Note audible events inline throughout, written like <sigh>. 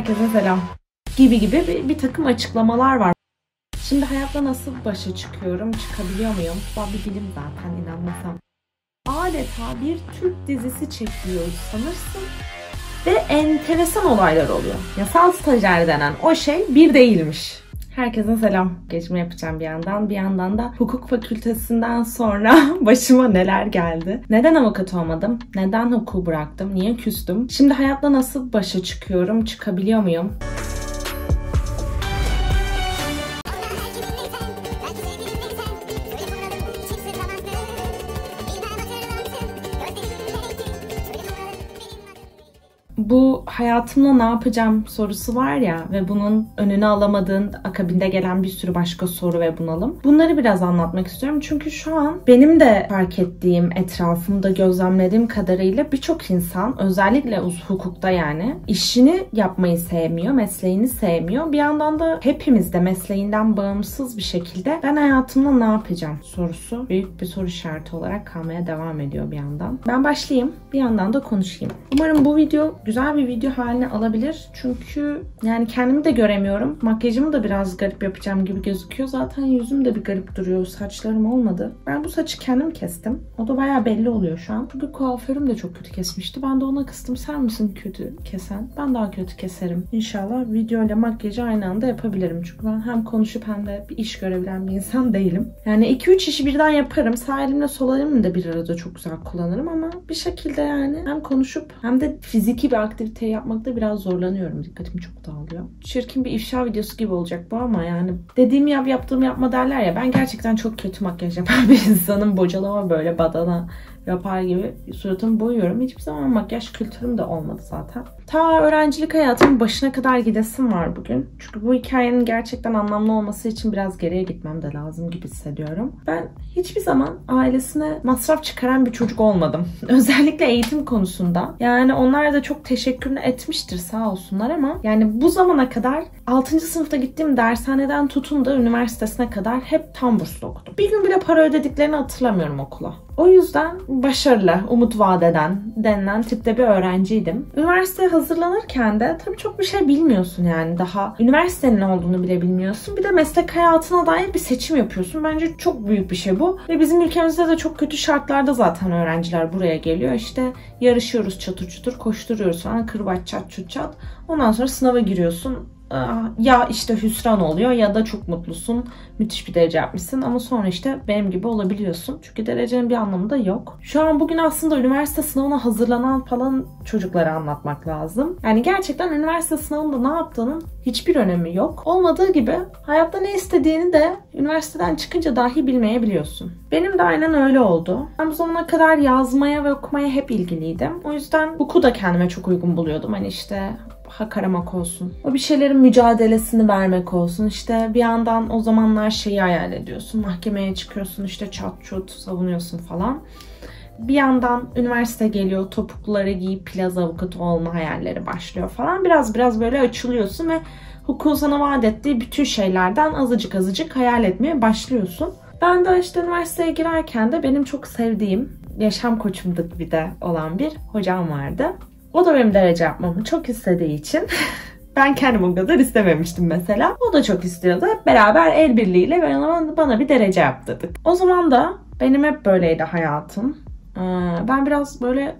Herkese selam. Gibi gibi bir, bir takım açıklamalar var. Şimdi hayatta nasıl başa çıkıyorum, çıkabiliyor muyum? Ben bir bilim zaten inanmasam. Adeta bir Türk dizisi çekiyoruz sanırsın. Ve enteresan olaylar oluyor. Yasal stajyer denen o şey bir değilmiş. Herkese selam. Geçme yapacağım bir yandan. Bir yandan da hukuk fakültesinden sonra <laughs> başıma neler geldi. Neden avukat olmadım? Neden hukuku bıraktım? Niye küstüm? Şimdi hayatla nasıl başa çıkıyorum? Çıkabiliyor muyum? Hayatımla ne yapacağım sorusu var ya ve bunun önünü alamadığın akabinde gelen bir sürü başka soru ve bunalım. Bunları biraz anlatmak istiyorum. Çünkü şu an benim de fark ettiğim, etrafımda gözlemlediğim kadarıyla birçok insan özellikle hukukta yani işini yapmayı sevmiyor, mesleğini sevmiyor. Bir yandan da hepimiz de mesleğinden bağımsız bir şekilde ben hayatımda ne yapacağım sorusu büyük bir soru işareti olarak kalmaya devam ediyor bir yandan. Ben başlayayım, bir yandan da konuşayım. Umarım bu video güzel bir video haline alabilir. Çünkü yani kendimi de göremiyorum. Makyajımı da biraz garip yapacağım gibi gözüküyor. Zaten yüzüm de bir garip duruyor. Saçlarım olmadı. Ben bu saçı kendim kestim. O da bayağı belli oluyor şu an. Çünkü kuaförüm de çok kötü kesmişti. Ben de ona kıstım. Sen misin kötü kesen? Ben daha kötü keserim. İnşallah video ile makyajı aynı anda yapabilirim. Çünkü ben hem konuşup hem de bir iş görebilen bir insan değilim. Yani 2-3 işi birden yaparım. Sağ elimle sol elimle de bir arada çok güzel kullanırım ama bir şekilde yani hem konuşup hem de fiziki bir aktiviteyi yapmakta biraz zorlanıyorum. Dikkatim çok dağılıyor. Çirkin bir ifşa videosu gibi olacak bu ama yani dediğimi yap yaptığımı yapma derler ya ben gerçekten çok kötü makyaj yapan <laughs> bir insanım. Bocalama böyle badana yapar gibi suratımı boyuyorum. Hiçbir zaman makyaj kültürüm de olmadı zaten. Ta öğrencilik hayatımın başına kadar gidesim var bugün. Çünkü bu hikayenin gerçekten anlamlı olması için biraz geriye gitmem de lazım gibi hissediyorum. Ben hiçbir zaman ailesine masraf çıkaran bir çocuk olmadım. <laughs> Özellikle eğitim konusunda. Yani onlar da çok teşekkürünü etmiştir sağ olsunlar ama yani bu zamana kadar 6. sınıfta gittiğim dershaneden tutun da üniversitesine kadar hep tam burslu okudum. Bir gün bile para ödediklerini hatırlamıyorum okula. O yüzden başarılı, umut vadeden denilen tipte bir öğrenciydim. Üniversiteye hazırlanırken de tabii çok bir şey bilmiyorsun yani. Daha üniversitenin ne olduğunu bile bilmiyorsun. Bir de meslek hayatına dair bir seçim yapıyorsun. Bence çok büyük bir şey bu. Ve bizim ülkemizde de çok kötü şartlarda zaten öğrenciler buraya geliyor. İşte yarışıyoruz çatır çutur, koşturuyoruz falan. Kırbaç çat çut çat. Ondan sonra sınava giriyorsun ya işte hüsran oluyor ya da çok mutlusun. Müthiş bir derece yapmışsın ama sonra işte benim gibi olabiliyorsun. Çünkü derecenin bir anlamı da yok. Şu an bugün aslında üniversite sınavına hazırlanan falan çocuklara anlatmak lazım. Yani gerçekten üniversite sınavında ne yaptığının hiçbir önemi yok. Olmadığı gibi hayatta ne istediğini de üniversiteden çıkınca dahi bilmeyebiliyorsun. Benim de aynen öyle oldu. Ben bu zamana kadar yazmaya ve okumaya hep ilgiliydim. O yüzden hukuku da kendime çok uygun buluyordum. Hani işte hak aramak olsun. O bir şeylerin mücadelesini vermek olsun. İşte bir yandan o zamanlar şeyi hayal ediyorsun. Mahkemeye çıkıyorsun işte çat çut savunuyorsun falan. Bir yandan üniversite geliyor, topukları giyip plaza avukatı olma hayalleri başlıyor falan. Biraz biraz böyle açılıyorsun ve hukukun sana vaat ettiği bütün şeylerden azıcık azıcık hayal etmeye başlıyorsun. Ben de işte üniversiteye girerken de benim çok sevdiğim yaşam koçumduk bir de olan bir hocam vardı. O da benim derece yapmamı çok istediği için <laughs> ben kendim o kadar istememiştim mesela. O da çok istiyordu. Hep beraber el birliğiyle bana, bir derece yaptırdık. O zaman da benim hep böyleydi hayatım. Ee, ben biraz böyle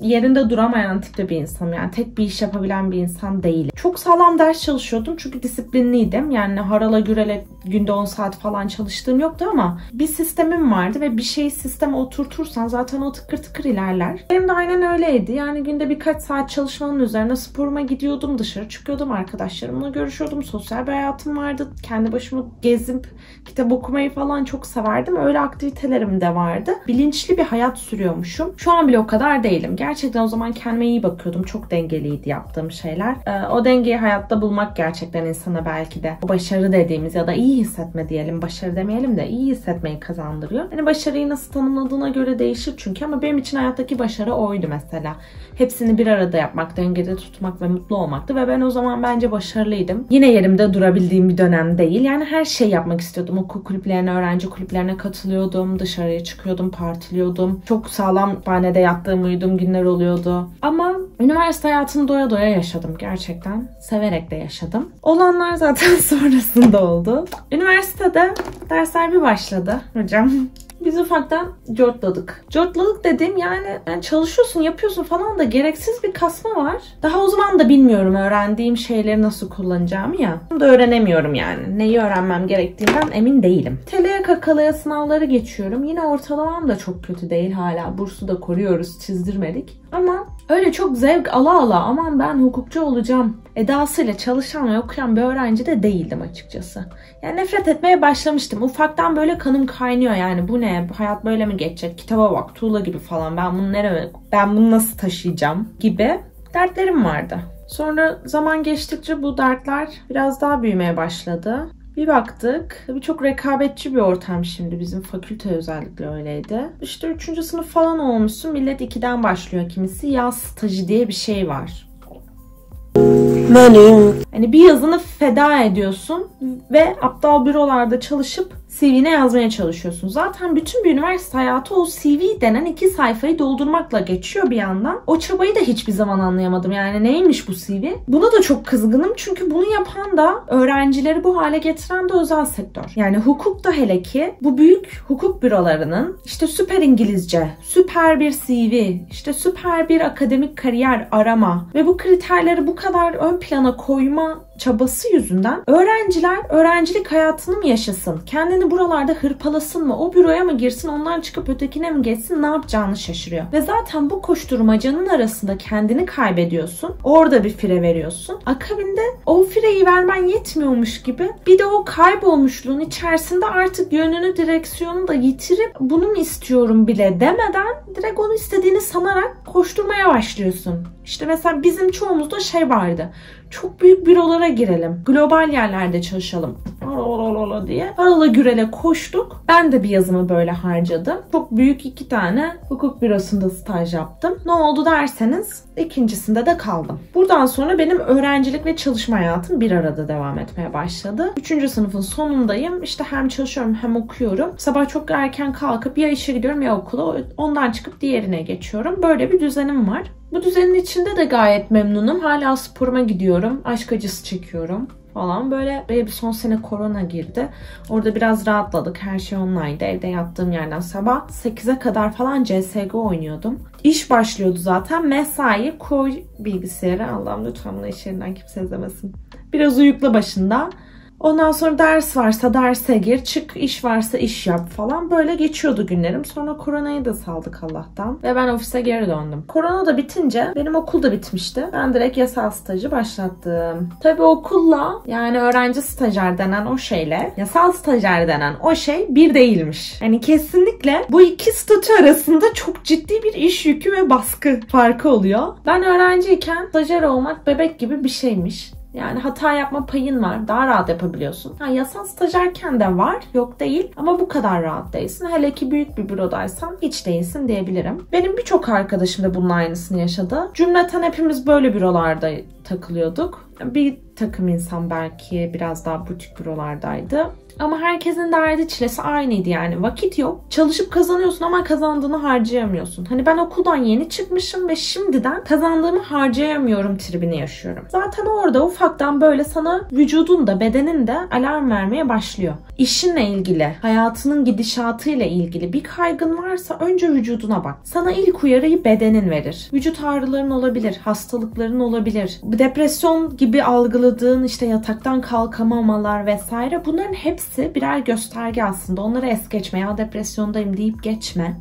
yerinde duramayan tipte bir insanım. Yani tek bir iş yapabilen bir insan değilim. Çok sağlam ders çalışıyordum çünkü disiplinliydim. Yani harala gürele günde 10 saat falan çalıştığım yoktu ama bir sistemim vardı ve bir şeyi sisteme oturtursan zaten o tıkır tıkır ilerler. Benim de aynen öyleydi. Yani günde birkaç saat çalışmanın üzerine sporuma gidiyordum, dışarı çıkıyordum, arkadaşlarımla görüşüyordum, sosyal bir hayatım vardı. Kendi başıma gezip kitap okumayı falan çok severdim. Öyle aktivitelerim de vardı. Bilinçli bir hayat sürüyormuşum. Şu an bile o kadar değilim. Gerçekten o zaman kendime iyi bakıyordum. Çok dengeliydi yaptığım şeyler. Ee, o dengeyi hayatta bulmak gerçekten insana belki de o başarı dediğimiz ya da iyi hissetme diyelim. Başarı demeyelim de iyi hissetmeyi kazandırıyor. Yani başarıyı nasıl tanımladığına göre değişir çünkü ama benim için hayattaki başarı oydu mesela. Hepsini bir arada yapmak, dengede tutmak ve mutlu olmaktı ve ben o zaman bence başarılıydım. Yine yerimde durabildiğim bir dönem değil. Yani her şey yapmak istiyordum. Okul kulüplerine, öğrenci kulüplerine katılıyordum. Dışarıya çıkıyordum, partiliyordum. Çok sağlam hanede yattığım, uyudum, günler oluyordu. Ama üniversite hayatını doya doya yaşadım gerçekten. Severek de yaşadım. Olanlar zaten <laughs> sonrasında oldu. Üniversitede dersler bir başladı hocam. Biz ufaktan cortladık. Cortladık dediğim yani, yani çalışıyorsun, yapıyorsun falan da gereksiz bir kasma var. Daha o zaman da bilmiyorum öğrendiğim şeyleri nasıl kullanacağımı ya. Bunu da öğrenemiyorum yani. Neyi öğrenmem gerektiğinden emin değilim. Teleye kakalaya sınavları geçiyorum. Yine ortalamam da çok kötü değil hala. Bursu da koruyoruz, çizdirmedik. Ama öyle çok zevk ala ala aman ben hukukçu olacağım edasıyla çalışan ve okuyan bir öğrenci de değildim açıkçası. Yani nefret etmeye başlamıştım. Ufaktan böyle kanım kaynıyor yani bu ne? Bu hayat böyle mi geçecek? Kitaba bak tuğla gibi falan. Ben bunu nereye ben bunu nasıl taşıyacağım gibi dertlerim vardı. Sonra zaman geçtikçe bu dertler biraz daha büyümeye başladı. Bir baktık. Tabii çok rekabetçi bir ortam şimdi bizim fakülte özellikle öyleydi. İşte 3. sınıf falan olmuşsun. Millet 2'den başlıyor kimisi. Yaz stajı diye bir şey var. Benim. Hani bir yazını feda ediyorsun ve aptal bürolarda çalışıp CV'ne yazmaya çalışıyorsun. Zaten bütün bir üniversite hayatı o CV denen iki sayfayı doldurmakla geçiyor bir yandan. O çabayı da hiçbir zaman anlayamadım. Yani neymiş bu CV? Buna da çok kızgınım çünkü bunu yapan da öğrencileri bu hale getiren de özel sektör. Yani hukuk da hele ki bu büyük hukuk bürolarının işte süper İngilizce, süper bir CV, işte süper bir akademik kariyer arama ve bu kriterleri bu kadar ön plana koyma çabası yüzünden öğrenciler öğrencilik hayatını mı yaşasın? Kendini buralarda hırpalasın mı? O büroya mı girsin? Ondan çıkıp ötekine mi geçsin? Ne yapacağını şaşırıyor. Ve zaten bu koşturmacanın arasında kendini kaybediyorsun. Orada bir fire veriyorsun. Akabinde o fireyi vermen yetmiyormuş gibi bir de o kaybolmuşluğun içerisinde artık yönünü, direksiyonunu da yitirip bunu mu istiyorum bile demeden direkt onu istediğini sanarak koşturmaya başlıyorsun. İşte mesela bizim çoğumuzda şey vardı çok büyük bürolara girelim. Global yerlerde çalışalım. diye. Arala gürele koştuk. Ben de bir yazımı böyle harcadım. Çok büyük iki tane hukuk bürosunda staj yaptım. Ne oldu derseniz ikincisinde de kaldım. Buradan sonra benim öğrencilik ve çalışma hayatım bir arada devam etmeye başladı. Üçüncü sınıfın sonundayım. İşte hem çalışıyorum hem okuyorum. Sabah çok erken kalkıp ya işe gidiyorum ya okula. Ondan çıkıp diğerine geçiyorum. Böyle bir düzenim var. Bu düzenin içinde de gayet memnunum. Hala sporuma gidiyorum. Aşk acısı çekiyorum falan. Böyle bir son sene korona girdi. Orada biraz rahatladık. Her şey online'dı. Evde yattığım yerden sabah 8'e kadar falan CSGO oynuyordum. İş başlıyordu zaten. Mesai koy bilgisayara. Allah'ım lütfen bunu iş yerinden kimse izlemesin. Biraz uyukla başında. Ondan sonra ders varsa derse gir, çık iş varsa iş yap falan. Böyle geçiyordu günlerim. Sonra koronayı da saldık Allah'tan. Ve ben ofise geri döndüm. Korona da bitince benim okul da bitmişti. Ben direkt yasal stajı başlattım. Tabii okulla yani öğrenci stajyer denen o şeyle yasal stajyer denen o şey bir değilmiş. Yani kesinlikle bu iki statü arasında çok ciddi bir iş yükü ve baskı farkı oluyor. Ben öğrenciyken stajyer olmak bebek gibi bir şeymiş. Yani hata yapma payın var. Daha rahat yapabiliyorsun. Ha, yasal stajyerken de var. Yok değil. Ama bu kadar rahat değilsin. Hele ki büyük bir bürodaysan hiç değilsin diyebilirim. Benim birçok arkadaşım da bunun aynısını yaşadı. Cümleten hepimiz böyle bürolarda takılıyorduk. Bir takım insan belki biraz daha butik bürolardaydı. Ama herkesin derdi çilesi aynıydı yani. Vakit yok. Çalışıp kazanıyorsun ama kazandığını harcayamıyorsun. Hani ben okuldan yeni çıkmışım ve şimdiden kazandığımı harcayamıyorum tribini yaşıyorum. Zaten orada ufaktan böyle sana vücudun da bedenin de alarm vermeye başlıyor. İşinle ilgili, hayatının gidişatıyla ilgili bir kaygın varsa önce vücuduna bak. Sana ilk uyarıyı bedenin verir. Vücut ağrıların olabilir, hastalıkların olabilir. Depresyon gibi algıladığın işte yataktan kalkamamalar vesaire bunların hepsi birer gösterge aslında. Onları es geçme ya depresyondayım deyip geçme.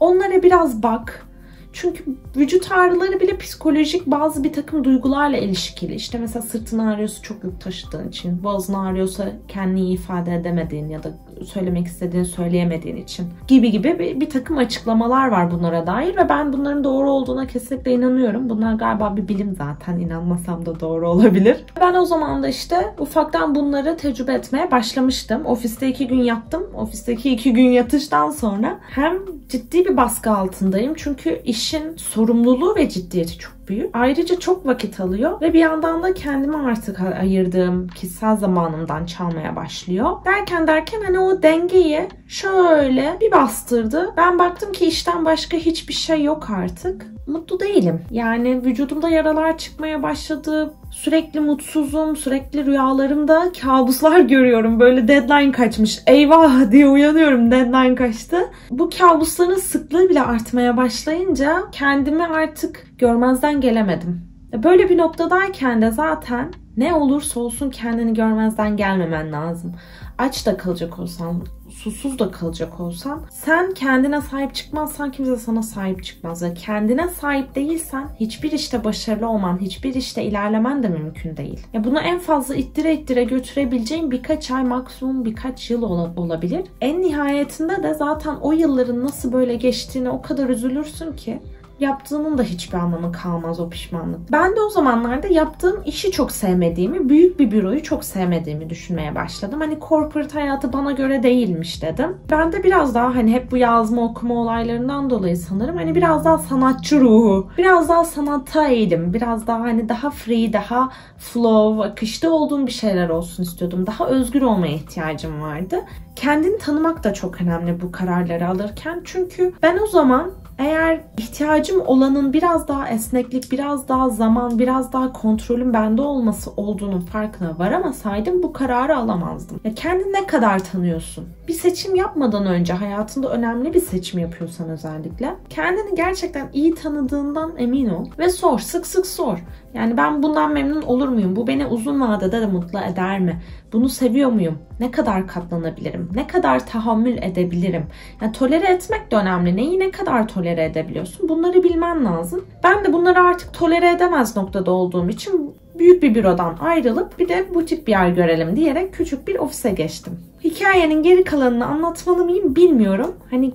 Onlara biraz bak. Çünkü vücut ağrıları bile psikolojik bazı bir takım duygularla ilişkili. İşte mesela sırtın ağrıyorsa çok yük taşıdığın için, boğazın ağrıyorsa kendini ifade edemediğin ya da söylemek istediğini söyleyemediğin için gibi gibi bir, bir takım açıklamalar var bunlara dair ve ben bunların doğru olduğuna kesinlikle inanıyorum. Bunlar galiba bir bilim zaten inanmasam da doğru olabilir. Ben o zaman da işte ufaktan bunları tecrübe etmeye başlamıştım. Ofiste iki gün yattım. Ofisteki iki gün yatıştan sonra hem ciddi bir baskı altındayım çünkü işin sorumluluğu ve ciddiyeti çok büyük. Ayrıca çok vakit alıyor ve bir yandan da kendime artık ayırdığım kişisel zamanımdan çalmaya başlıyor. Derken derken hani o dengeyi şöyle bir bastırdı. Ben baktım ki işten başka hiçbir şey yok artık. Mutlu değilim. Yani vücudumda yaralar çıkmaya başladı. Sürekli mutsuzum, sürekli rüyalarımda kabuslar <laughs> görüyorum. Böyle deadline kaçmış. Eyvah diye uyanıyorum deadline kaçtı. Bu kabusların sıklığı bile artmaya başlayınca kendimi artık görmezden gelemedim. Böyle bir noktadayken de zaten ne olursa olsun kendini görmezden gelmemen lazım. Aç da kalacak olsan, susuz da kalacak olsan sen kendine sahip çıkmazsan kimse sana sahip çıkmaz. Ve kendine sahip değilsen hiçbir işte başarılı olman, hiçbir işte ilerlemen de mümkün değil. Ya bunu en fazla ittire ittire götürebileceğin birkaç ay maksimum birkaç yıl ol- olabilir. En nihayetinde de zaten o yılların nasıl böyle geçtiğini o kadar üzülürsün ki yaptığının da hiçbir anlamı kalmaz o pişmanlık. Ben de o zamanlarda yaptığım işi çok sevmediğimi, büyük bir büroyu çok sevmediğimi düşünmeye başladım. Hani corporate hayatı bana göre değilmiş dedim. Ben de biraz daha hani hep bu yazma okuma olaylarından dolayı sanırım hani biraz daha sanatçı ruhu, biraz daha sanatta eğilim, biraz daha hani daha free, daha flow, akışta olduğum bir şeyler olsun istiyordum. Daha özgür olmaya ihtiyacım vardı. Kendini tanımak da çok önemli bu kararları alırken. Çünkü ben o zaman eğer ihtiyacım olanın biraz daha esneklik, biraz daha zaman, biraz daha kontrolün bende olması olduğunun farkına varamasaydım bu kararı alamazdım. Ya kendini ne kadar tanıyorsun? Bir seçim yapmadan önce hayatında önemli bir seçim yapıyorsan özellikle kendini gerçekten iyi tanıdığından emin ol ve sor, sık sık sor. Yani ben bundan memnun olur muyum? Bu beni uzun vadede de mutlu eder mi? Bunu seviyor muyum? Ne kadar katlanabilirim? Ne kadar tahammül edebilirim? Yani tolere etmek de önemli. Neyi ne kadar tolere edebiliyorsun? Bunları bilmen lazım. Ben de bunları artık tolere edemez noktada olduğum için büyük bir bürodan ayrılıp bir de butik bir yer görelim diyerek küçük bir ofise geçtim. Hikayenin geri kalanını anlatmalı mıyım bilmiyorum. Hani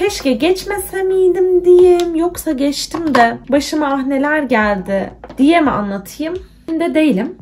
keşke geçmese miydim diyeyim yoksa geçtim de başıma ah neler geldi diye mi anlatayım? Şimdi değilim.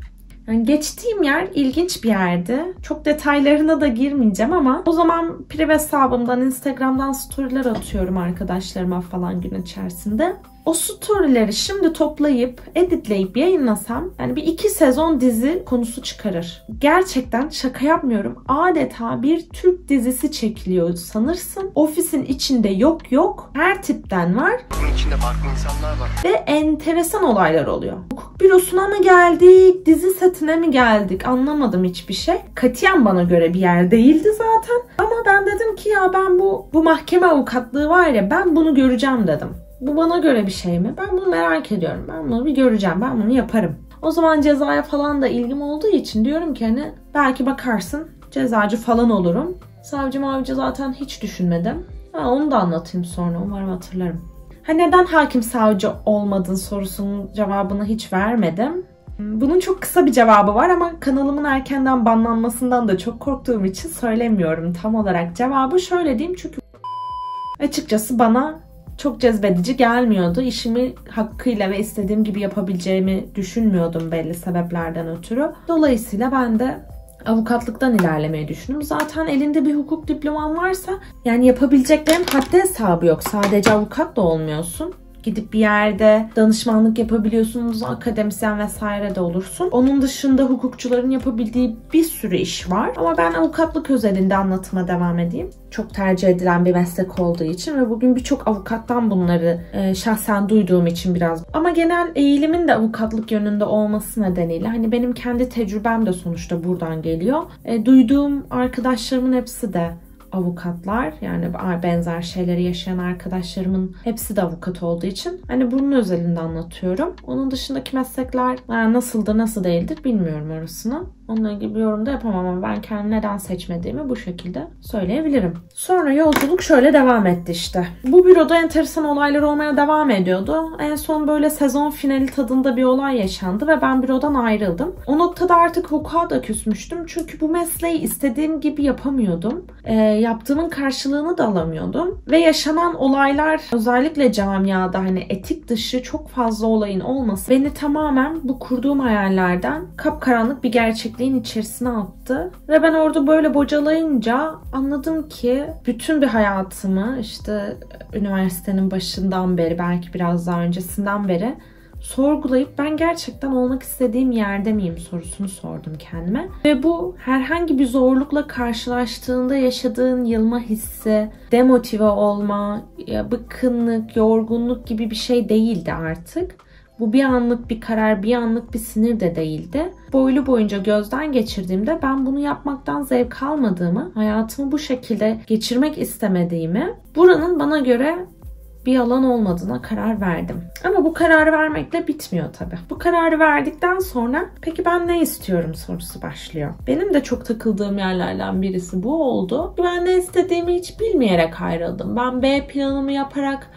Yani geçtiğim yer ilginç bir yerdi. Çok detaylarına da girmeyeceğim ama o zaman prive hesabımdan Instagram'dan storyler atıyorum arkadaşlarıma falan gün içerisinde. O storyleri şimdi toplayıp, editleyip yayınlasam yani bir iki sezon dizi konusu çıkarır. Gerçekten şaka yapmıyorum. Adeta bir Türk dizisi çekiliyor sanırsın. Ofisin içinde yok yok. Her tipten var. Bunun içinde farklı insanlar var. Ve enteresan olaylar oluyor. Hukuk bürosuna mı geldik, dizi setine mi geldik anlamadım hiçbir şey. Katiyen bana göre bir yer değildi zaten. Ama ben dedim ki ya ben bu bu mahkeme avukatlığı var ya ben bunu göreceğim dedim. Bu bana göre bir şey mi? Ben bunu merak ediyorum. Ben bunu bir göreceğim. Ben bunu yaparım. O zaman cezaya falan da ilgim olduğu için diyorum ki hani belki bakarsın cezacı falan olurum. Savcı mavcı zaten hiç düşünmedim. Ha, onu da anlatayım sonra umarım hatırlarım. Ha neden hakim savcı olmadın sorusunun cevabını hiç vermedim. Bunun çok kısa bir cevabı var ama kanalımın erkenden banlanmasından da çok korktuğum için söylemiyorum tam olarak. Cevabı şöyle diyeyim çünkü açıkçası bana çok cezbedici gelmiyordu. İşimi hakkıyla ve istediğim gibi yapabileceğimi düşünmüyordum belli sebeplerden ötürü. Dolayısıyla ben de avukatlıktan ilerlemeyi düşündüm. Zaten elinde bir hukuk diploman varsa yani yapabileceklerin haddi hesabı yok. Sadece avukat da olmuyorsun gidip bir yerde danışmanlık yapabiliyorsunuz, akademisyen vesaire de olursun. Onun dışında hukukçuların yapabildiği bir sürü iş var. Ama ben avukatlık özelinde anlatıma devam edeyim. Çok tercih edilen bir meslek olduğu için ve bugün birçok avukattan bunları e, şahsen duyduğum için biraz. Ama genel eğilimin de avukatlık yönünde olması nedeniyle hani benim kendi tecrübem de sonuçta buradan geliyor. E, duyduğum arkadaşlarımın hepsi de avukatlar yani benzer şeyleri yaşayan arkadaşlarımın hepsi de avukat olduğu için hani bunun özelinde anlatıyorum. Onun dışındaki meslekler yani nasıldır nasıl değildir bilmiyorum orasını. Onunla ilgili bir yorum da yapamam ama ben kendimi neden seçmediğimi bu şekilde söyleyebilirim. Sonra yolculuk şöyle devam etti işte. Bu büroda enteresan olaylar olmaya devam ediyordu. En son böyle sezon finali tadında bir olay yaşandı ve ben bürodan ayrıldım. O noktada artık hukuka da küsmüştüm. Çünkü bu mesleği istediğim gibi yapamıyordum. E, yaptığımın karşılığını da alamıyordum. Ve yaşanan olaylar özellikle camiada hani etik dışı çok fazla olayın olması beni tamamen bu kurduğum hayallerden kapkaranlık bir gerçek çiftliğin içerisine attı. Ve ben orada böyle bocalayınca anladım ki bütün bir hayatımı işte üniversitenin başından beri belki biraz daha öncesinden beri sorgulayıp ben gerçekten olmak istediğim yerde miyim sorusunu sordum kendime. Ve bu herhangi bir zorlukla karşılaştığında yaşadığın yılma hissi, demotive olma, bıkkınlık, yorgunluk gibi bir şey değildi artık. Bu bir anlık bir karar, bir anlık bir sinir de değildi. Boylu boyunca gözden geçirdiğimde ben bunu yapmaktan zevk almadığımı, hayatımı bu şekilde geçirmek istemediğimi, buranın bana göre bir alan olmadığına karar verdim. Ama bu kararı vermekle bitmiyor tabii. Bu kararı verdikten sonra peki ben ne istiyorum sorusu başlıyor. Benim de çok takıldığım yerlerden birisi bu oldu. Ben ne istediğimi hiç bilmeyerek ayrıldım. Ben B planımı yaparak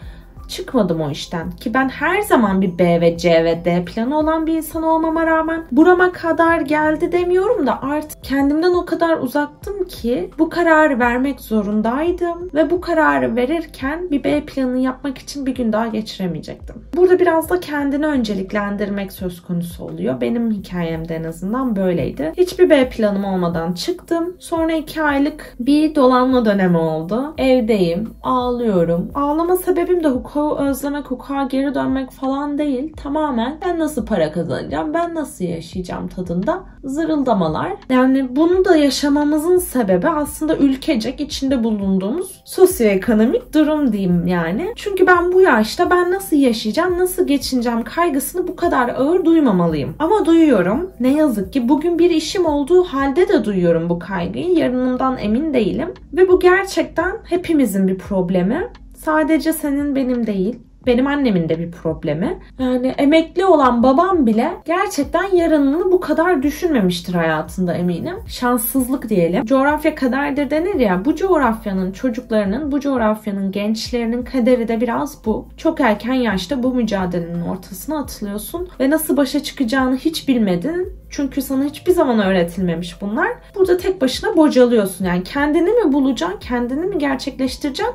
çıkmadım o işten. Ki ben her zaman bir B ve C ve D planı olan bir insan olmama rağmen burama kadar geldi demiyorum da artık kendimden o kadar uzaktım ki bu kararı vermek zorundaydım ve bu kararı verirken bir B planı yapmak için bir gün daha geçiremeyecektim. Burada biraz da kendini önceliklendirmek söz konusu oluyor. Benim hikayemde en azından böyleydi. Hiçbir B planım olmadan çıktım. Sonra iki aylık bir dolanma dönemi oldu. Evdeyim, ağlıyorum. Ağlama sebebim de hukuk hukuku özlemek, hukuka geri dönmek falan değil. Tamamen ben nasıl para kazanacağım, ben nasıl yaşayacağım tadında zırıldamalar. Yani bunu da yaşamamızın sebebi aslında ülkecek içinde bulunduğumuz sosyoekonomik durum diyeyim yani. Çünkü ben bu yaşta ben nasıl yaşayacağım, nasıl geçineceğim kaygısını bu kadar ağır duymamalıyım. Ama duyuyorum. Ne yazık ki bugün bir işim olduğu halde de duyuyorum bu kaygıyı. Yarınımdan emin değilim. Ve bu gerçekten hepimizin bir problemi. Sadece senin benim değil. Benim annemin de bir problemi. Yani emekli olan babam bile gerçekten yarınını bu kadar düşünmemiştir hayatında eminim. Şanssızlık diyelim. Coğrafya kaderdir denir ya. Bu coğrafyanın çocuklarının, bu coğrafyanın gençlerinin kaderi de biraz bu. Çok erken yaşta bu mücadelenin ortasına atılıyorsun ve nasıl başa çıkacağını hiç bilmedin. Çünkü sana hiçbir zaman öğretilmemiş bunlar. Burada tek başına bocalıyorsun. Yani kendini mi bulacaksın, kendini mi gerçekleştireceksin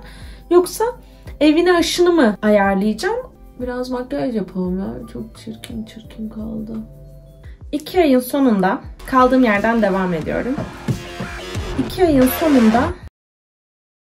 Yoksa evine aşını mı ayarlayacağım? Biraz makyaj yapalım ya. Çok çirkin çirkin kaldı. İki ayın sonunda kaldığım yerden devam ediyorum. İki ayın sonunda